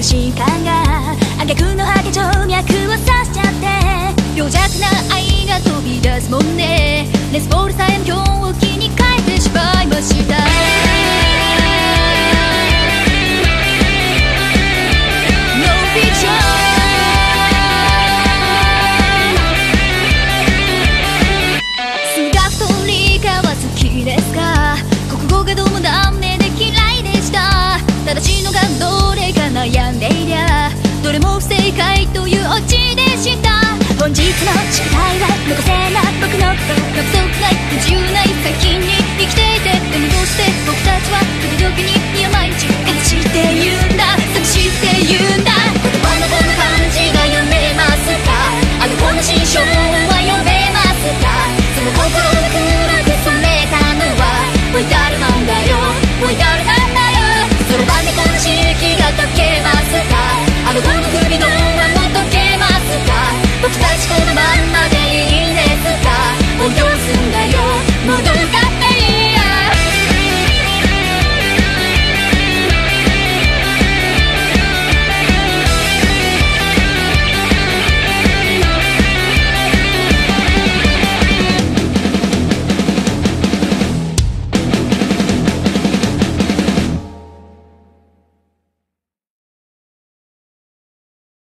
不信感が挙句の果て静脈を刺しちゃって病弱な愛が飛び出すもんね。レスポールさえ狂気に変えてしまいました数学と理科は好きですか？国語がどうもダメいうオチでした。本日の宿題は残せ